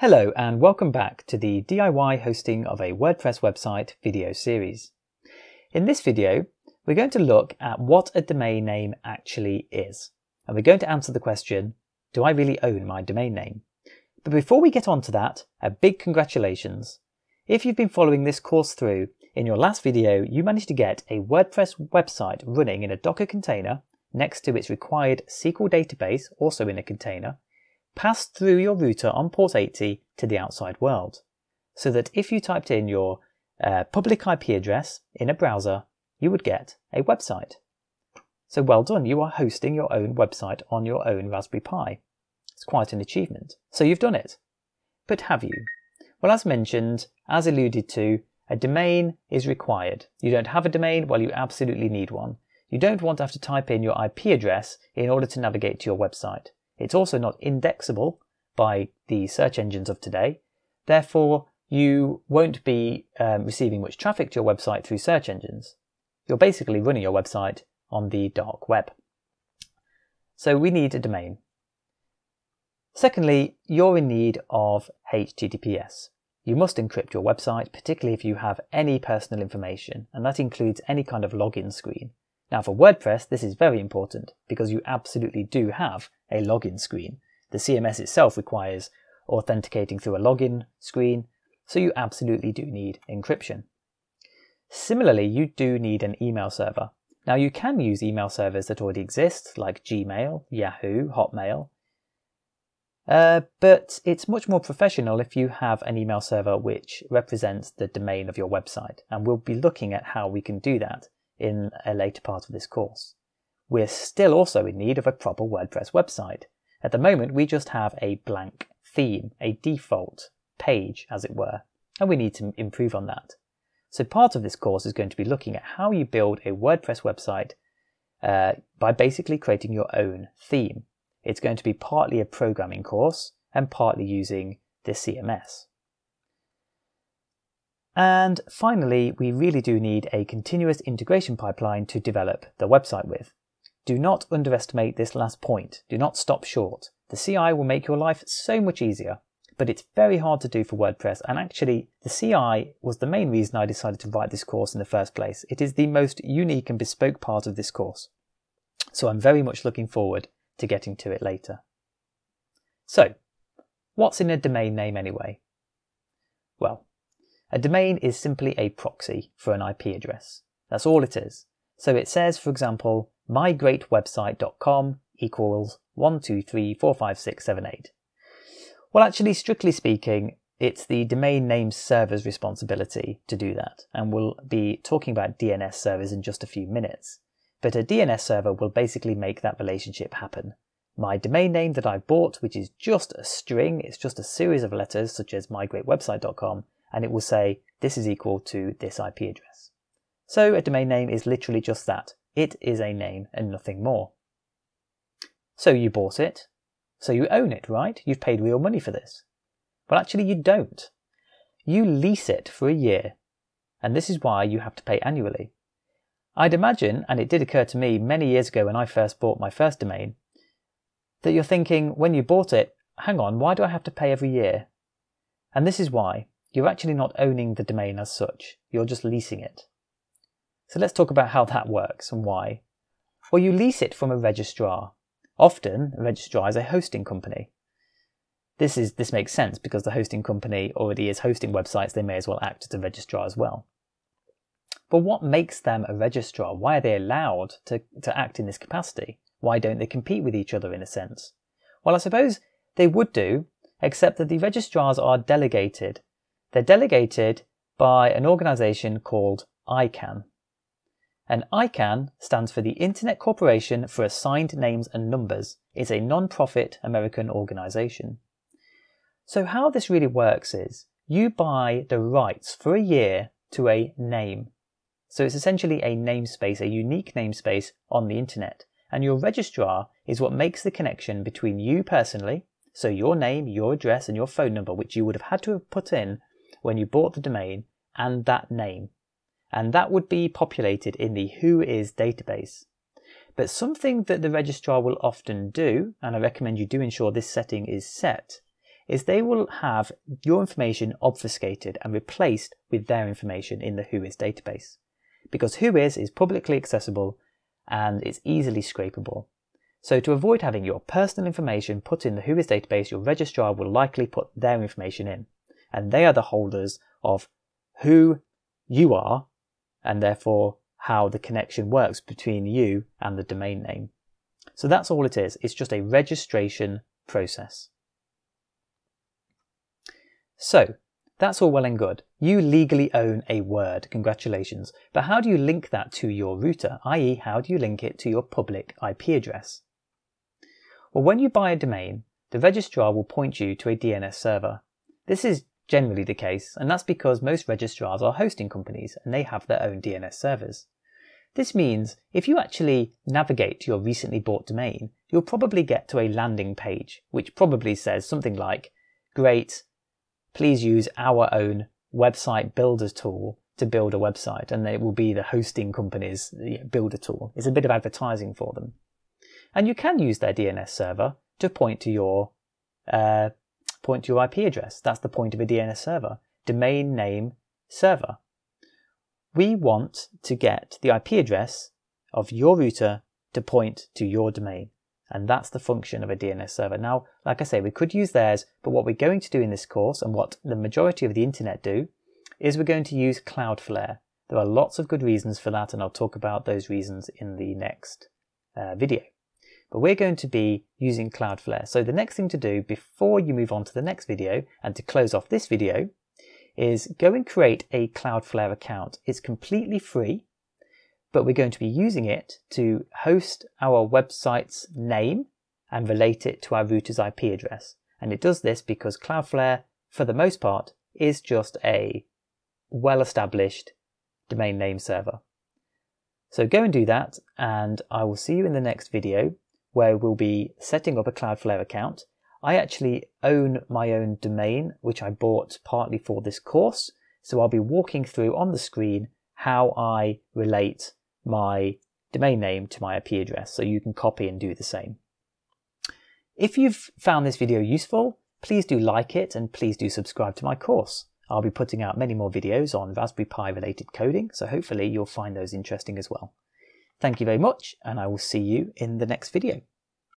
Hello and welcome back to the DIY hosting of a WordPress website video series. In this video, we're going to look at what a domain name actually is. And we're going to answer the question, do I really own my domain name? But before we get on to that, a big congratulations. If you've been following this course through, in your last video, you managed to get a WordPress website running in a Docker container next to its required SQL database, also in a container, passed through your router on port 80 to the outside world, so that if you typed in your uh, public IP address in a browser, you would get a website. So well done, you are hosting your own website on your own Raspberry Pi. It's quite an achievement. So you've done it. But have you? Well, as mentioned, as alluded to, a domain is required. You don't have a domain, well, you absolutely need one. You don't want to have to type in your IP address in order to navigate to your website. It's also not indexable by the search engines of today. Therefore, you won't be um, receiving much traffic to your website through search engines. You're basically running your website on the dark web. So we need a domain. Secondly, you're in need of HTTPS. You must encrypt your website, particularly if you have any personal information, and that includes any kind of login screen. Now for WordPress, this is very important because you absolutely do have a login screen. The CMS itself requires authenticating through a login screen, so you absolutely do need encryption. Similarly, you do need an email server. Now you can use email servers that already exist, like Gmail, Yahoo, Hotmail, uh, but it's much more professional if you have an email server which represents the domain of your website, and we'll be looking at how we can do that in a later part of this course. We're still also in need of a proper WordPress website. At the moment, we just have a blank theme, a default page, as it were, and we need to improve on that. So part of this course is going to be looking at how you build a WordPress website uh, by basically creating your own theme. It's going to be partly a programming course and partly using the CMS. And finally, we really do need a continuous integration pipeline to develop the website with. Do not underestimate this last point. Do not stop short. The CI will make your life so much easier, but it's very hard to do for WordPress. And actually, the CI was the main reason I decided to write this course in the first place. It is the most unique and bespoke part of this course. So I'm very much looking forward to getting to it later. So, what's in a domain name anyway? Well, a domain is simply a proxy for an IP address. That's all it is. So it says, for example, mygreatwebsite.com equals 1234567 Well, actually, strictly speaking, it's the domain name server's responsibility to do that, and we'll be talking about DNS servers in just a few minutes. But a DNS server will basically make that relationship happen. My domain name that I've bought, which is just a string, it's just a series of letters such as mygreatwebsite.com, and it will say this is equal to this IP address. So a domain name is literally just that. It is a name and nothing more. So you bought it, so you own it, right? You've paid real money for this. Well, actually, you don't. You lease it for a year, and this is why you have to pay annually. I'd imagine, and it did occur to me many years ago when I first bought my first domain, that you're thinking when you bought it, hang on, why do I have to pay every year? And this is why you're actually not owning the domain as such, you're just leasing it. So let's talk about how that works and why. Well, you lease it from a registrar. Often, a registrar is a hosting company. This, is, this makes sense because the hosting company already is hosting websites, they may as well act as a registrar as well. But what makes them a registrar? Why are they allowed to, to act in this capacity? Why don't they compete with each other in a sense? Well, I suppose they would do, except that the registrars are delegated they're delegated by an organization called ICANN. And ICANN stands for the Internet Corporation for Assigned Names and Numbers. It's a non-profit American organization. So how this really works is you buy the rights for a year to a name. So it's essentially a namespace, a unique namespace on the internet. And your registrar is what makes the connection between you personally, so your name, your address, and your phone number, which you would have had to have put in when you bought the domain and that name. And that would be populated in the Whois database. But something that the registrar will often do, and I recommend you do ensure this setting is set, is they will have your information obfuscated and replaced with their information in the Whois database. Because Whois is publicly accessible and it's easily scrapable. So to avoid having your personal information put in the Whois database, your registrar will likely put their information in. And they are the holders of who you are and therefore how the connection works between you and the domain name. So that's all it is. It's just a registration process. So that's all well and good. You legally own a word, congratulations. But how do you link that to your router, i.e. how do you link it to your public IP address? Well, when you buy a domain, the registrar will point you to a DNS server. This is generally the case, and that's because most registrars are hosting companies and they have their own DNS servers. This means if you actually navigate to your recently bought domain, you'll probably get to a landing page, which probably says something like, great, please use our own website builders tool to build a website. And it will be the hosting company's builder tool. It's a bit of advertising for them. And you can use their DNS server to point to your uh, point to your IP address. That's the point of a DNS server. Domain name server. We want to get the IP address of your router to point to your domain. And that's the function of a DNS server. Now, like I say, we could use theirs, but what we're going to do in this course and what the majority of the internet do is we're going to use Cloudflare. There are lots of good reasons for that, and I'll talk about those reasons in the next uh, video. But we're going to be using Cloudflare. So the next thing to do before you move on to the next video and to close off this video is go and create a Cloudflare account. It's completely free but we're going to be using it to host our website's name and relate it to our router's IP address. And it does this because Cloudflare, for the most part, is just a well-established domain name server. So go and do that, and I will see you in the next video where we'll be setting up a Cloudflare account. I actually own my own domain, which I bought partly for this course. So I'll be walking through on the screen how I relate my domain name to my IP address, so you can copy and do the same. If you've found this video useful, please do like it and please do subscribe to my course. I'll be putting out many more videos on Raspberry Pi related coding, so hopefully you'll find those interesting as well. Thank you very much, and I will see you in the next video.